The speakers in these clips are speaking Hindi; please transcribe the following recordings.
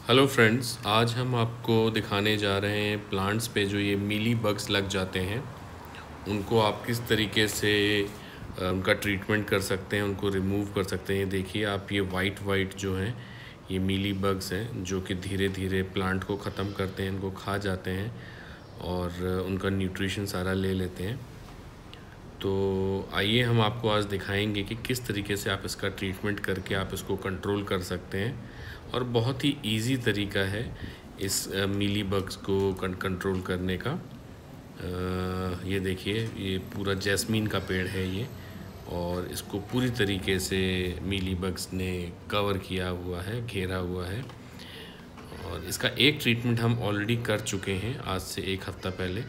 हेलो फ्रेंड्स आज हम आपको दिखाने जा रहे हैं प्लांट्स पे जो ये मीली बग्स लग जाते हैं। उनको आप किस तरीके से उनका ट्रीटमेंट कर सकते हैं, उनको रिमूव कर सकते हैं। देखिए, आप ये वाइट वाइट जो हैं, ये मीली बग्स हैं, जो कि धीरे धीरे प्लांट को ख़त्म करते हैं, इनको खा जाते हैं और उनका न्यूट्रिशन सारा ले लेते हैं। तो आइए हम आपको आज दिखाएँगे कि किस तरीके से आप इसका ट्रीटमेंट करके आप इसको कंट्रोल कर सकते हैं। और बहुत ही इजी तरीका है इस मीली बग्स को कंट्रोल करने का। ये देखिए, ये पूरा जैस्मीन का पेड़ है ये, और इसको पूरी तरीके से मीली बग्स ने कवर किया हुआ है, घेरा हुआ है। और इसका एक ट्रीटमेंट हम ऑलरेडी कर चुके हैं, आज से एक हफ़्ता पहले।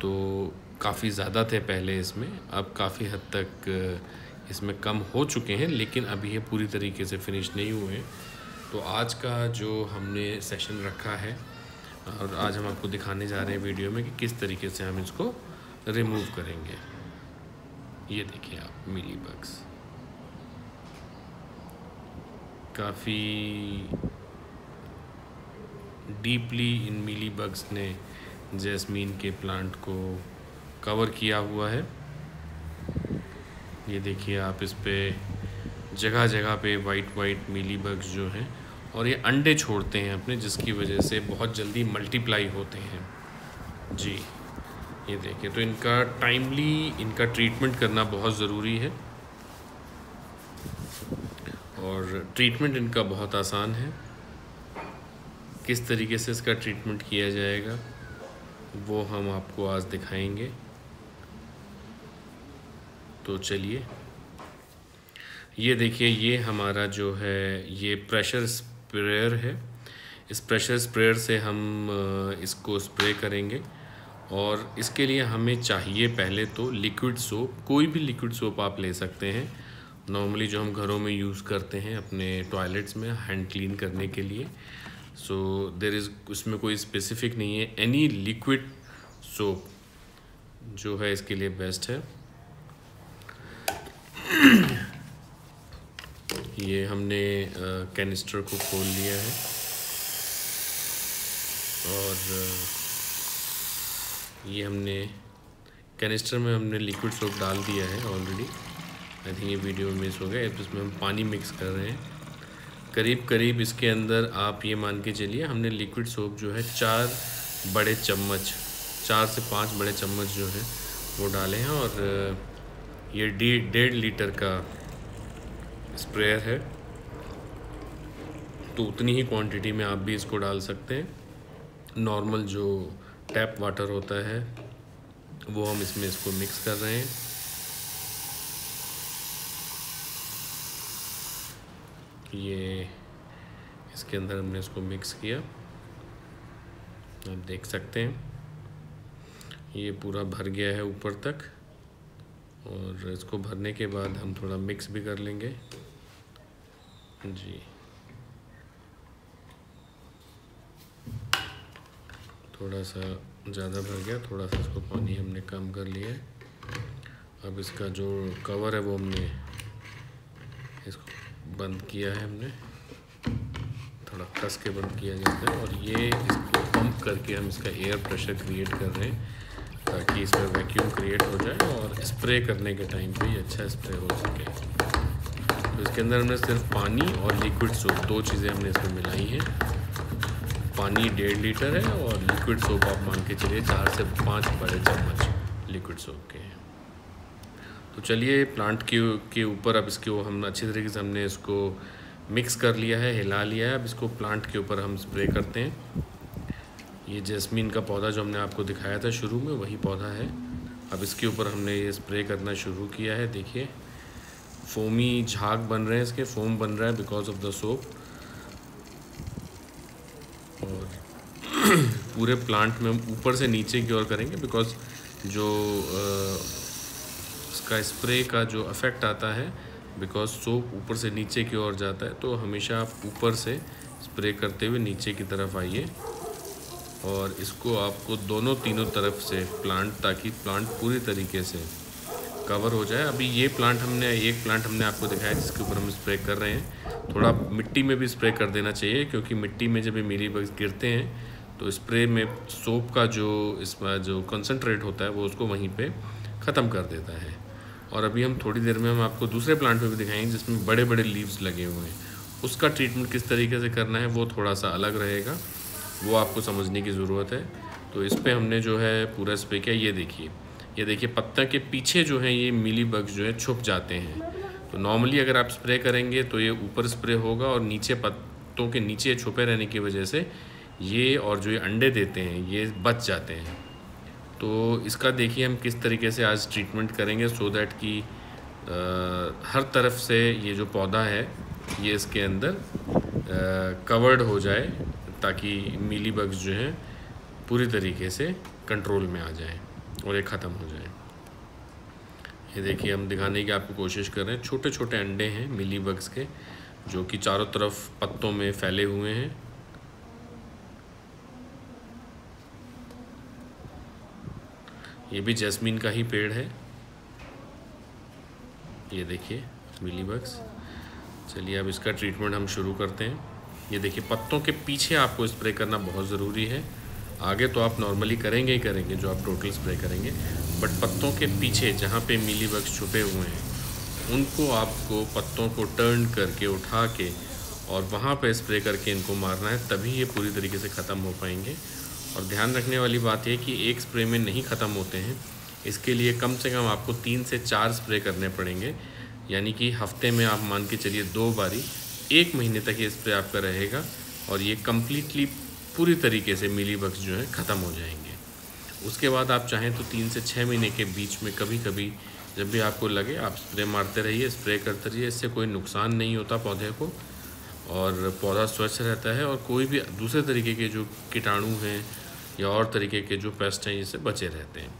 तो काफ़ी ज़्यादा थे पहले इसमें, अब काफ़ी हद तक इसमें कम हो चुके हैं, लेकिन अभी ये पूरी तरीके से फिनिश नहीं हुए तो आज का जो हमने सेशन रखा है, और आज हम आपको दिखाने जा रहे हैं वीडियो में कि किस तरीके से हम इसको रिमूव करेंगे। ये देखिए आप, मिली बग्स काफ़ी डीपली इन मिली बग्स ने जैस्मीन के प्लांट को कवर किया हुआ है। ये देखिए आप इस पर जगह जगह पे वाइट वाइट मिली बग्स जो हैं, और ये अंडे छोड़ते हैं अपने, जिसकी वजह से बहुत जल्दी मल्टीप्लाई होते हैं। जी, ये देखिए तो इनका टाइमली इनका ट्रीटमेंट करना बहुत ज़रूरी है। और ट्रीटमेंट इनका बहुत आसान है। किस तरीके से इसका ट्रीटमेंट किया जाएगा, वो हम आपको आज दिखाएँगे। तो चलिए ये देखिए, ये हमारा जो है, ये प्रेशर स्प्रेयर है। इस प्रेशर स्प्रेयर से हम इसको स्प्रे करेंगे और इसके लिए हमें चाहिए पहले तो लिक्विड सोप कोई भी लिक्विड सोप आप ले सकते हैं। नॉर्मली जो हम घरों में यूज़ करते हैं अपने टॉयलेट्स में हैंड क्लीन करने के लिए। सो देर इज़ उसमें कोई स्पेसिफिक नहीं है। एनी लिक्विड सोप जो है, इसके लिए बेस्ट है। ये हमने कैनिस्टर को खोल लिया है। और ये हमने कैनिस्टर में हमने लिक्विड सोप डाल दिया है ऑलरेडी आई थिंक ये वीडियो में मिस हो गया। इसमें हम पानी मिक्स कर रहे हैं। करीब करीब इसके अंदर आप ये मान के चलिए, हमने लिक्विड सोप जो है चार बड़े चम्मच, चार से पाँच बड़े चम्मच जो है, वो डाले हैं। और ये डेढ़ लीटर का स्प्रेयर है। तो उतनी ही क्वांटिटी में आप भी इसको डाल सकते हैं। नॉर्मल जो टैप वाटर होता है, वो हम इसमें इसको मिक्स कर रहे हैं। ये इसके अंदर हमने इसको मिक्स किया। आप देख सकते हैं। ये पूरा भर गया है ऊपर तक। और इसको भरने के बाद हम थोड़ा मिक्स भी कर लेंगे। जी। थोड़ा सा ज़्यादा भर गया थोड़ा सा इसको पानी हमने कम कर लिया है। अब इसका जो कवर है वो हमने इसको बंद किया है हमने। थोड़ा कस के बंद किया जाता है और ये इसको पंप करके हम इसका एयर प्रेशर क्रिएट कर रहे हैं ताकि इसमें वैक्यूम क्रिएट हो जाए और स्प्रे करने के टाइम पे अच्छा स्प्रे हो सके। इसके अंदर हमने सिर्फ़ पानी और लिक्विड सोप दो चीज़ें हमने इसमें मिलाई हैं। पानी डेढ़ लीटर है और लिक्विड सोप आप मान के चलिए, चार से पाँच बड़े चम्मच लिक्विड सोप के हैं। तो चलिए प्लांट के के ऊपर अब इसके हम अच्छी तरीके से हमने इसको मिक्स कर लिया है, हिला लिया है। अब इसको प्लांट के ऊपर हम स्प्रे करते हैं। ये जैस्मीन का पौधा जो हमने आपको दिखाया था शुरू में, वही पौधा है। अब इसके ऊपर हमने ये स्प्रे करना शुरू किया है, देखिए। फोमी झाग बन रहे हैं, इसके फोम बन रहा है बिकॉज़ ऑफ़ द सोप और पूरे प्लांट में हम ऊपर से नीचे की ओर करेंगे बिकॉज़ जो इसका स्प्रे का जो इफ़ेक्ट आता है बिकॉज़ सोप ऊपर से नीचे की ओर जाता है तो हमेशा आप ऊपर से स्प्रे करते हुए नीचे की तरफ़ आइए और इसको आपको दोनों तीनों तरफ़ से प्लांट ताकि प्लांट पूरी तरीके से कवर हो जाए। अभी ये प्लांट हमने, एक प्लांट हमने आपको दिखाया जिसके ऊपर हम स्प्रे कर रहे हैं। थोड़ा मिट्टी में भी स्प्रे कर देना चाहिए, क्योंकि मिट्टी में जब ये मीली बग्स गिरते हैं तो स्प्रे में सोप का जो इसमें जो कंसनट्रेट होता है, वो उसको वहीं पे ख़त्म कर देता है। और अभी हम थोड़ी देर में हम आपको दूसरे प्लांट में भी दिखाएँगे, जिसमें बड़े बड़े लीव्स लगे हुए हैं। उसका ट्रीटमेंट किस तरीके से करना है, वो थोड़ा सा अलग रहेगा। वो आपको समझने की ज़रूरत है। तो इस पर हमने जो है पूरा स्प्रे किया, ये देखिए। ये देखिए पत्ता के पीछे जो है, ये मिली बग्स जो है, छुप जाते हैं। तो नॉर्मली अगर आप स्प्रे करेंगे तो ये ऊपर स्प्रे होगा और नीचे पत्तों के नीचे छुपे रहने की वजह से ये और जो ये अंडे देते हैं, ये बच जाते हैं। तो इसका देखिए, हम किस तरीके से आज ट्रीटमेंट करेंगे सो दैट कि हर तरफ़ से ये जो पौधा है, ये इसके अंदर कवर्ड हो जाए, ताकि मिली बग्स जो हैं, पूरी तरीके से कंट्रोल में आ जाए। और ये ख़त्म हो जाए। ये देखिए, हम दिखाने की आपको कोशिश कर रहे हैं। छोटे छोटे अंडे हैं, मिली बग्स के, जो कि चारों तरफ़ पत्तों में फैले हुए हैं। ये भी जैस्मीन का ही पेड़ है। ये देखिए, मिली बग्स। चलिए, अब इसका ट्रीटमेंट हम शुरू करते हैं। ये देखिए, पत्तों के पीछे आपको स्प्रे करना बहुत ज़रूरी है। आगे तो आप नॉर्मली करेंगे ही करेंगे जो आप टोटल स्प्रे करेंगे बट पत्तों के पीछे जहाँ पे मिली बग्स छुपे हुए हैं, उनको आपको पत्तों को टर्न करके उठा के और वहाँ पे स्प्रे करके इनको मारना है, तभी ये पूरी तरीके से ख़त्म हो पाएँगे। और ध्यान रखने वाली बात यह कि एक स्प्रे में नहीं ख़त्म होते हैं, इसके लिए कम से कम आपको तीन से चार स्प्रे करने पड़ेंगे, यानी कि हफ़्ते में आप मान के चलिए दो बारी, एक महीने तक ये स्प्रे आपका रहेगा और ये कम्प्लीटली पूरी तरीके से मिली बग्स जो है, ख़त्म हो जाएँगे। उसके बाद आप चाहें तो तीन से छः महीने के बीच में कभी कभी जब भी आपको लगे, आप स्प्रे मारते रहिए, स्प्रे करते रहिए, इससे कोई नुकसान नहीं होता पौधे को और पौधा स्वच्छ रहता है और कोई भी दूसरे तरीके के जो कीटाणु हैं या और तरीके के जो पेस्ट हैं, इससे बचे रहते हैं।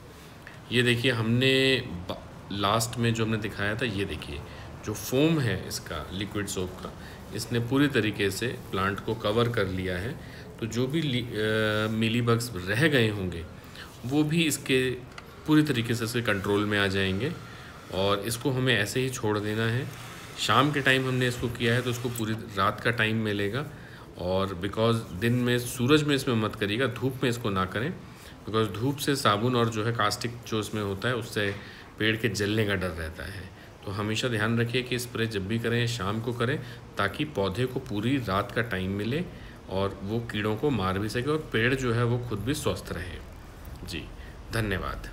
ये देखिए, हमने लास्ट में जो हमने दिखाया था, ये देखिए, जो फोम है इसका लिक्विड सोप का, इसने पूरी तरीके से प्लांट को कवर कर लिया है। तो जो भी मिली बग्स रह गए होंगे, वो भी इसके पूरी तरीके से इसके कंट्रोल में आ जाएँगे। और इसको हमें ऐसे ही छोड़ देना है। शाम के टाइम हमने इसको किया है तो उसको पूरी रात का टाइम मिलेगा। और बिकॉज़ दिन में, सूरज में इसमें मत करिएगा, धूप में इसको ना करें। बिकॉज़ धूप से साबुन और जो है कास्टिक जो इसमें होता है, उससे पेड़ के जलने का डर रहता है। तो हमेशा ध्यान रखिए कि स्प्रे जब भी करें, शाम को करें, ताकि पौधे को पूरी रात का टाइम मिले। और वो कीड़ों को मार भी सके और पेड़ जो है वो खुद भी स्वस्थ रहे। जी, धन्यवाद।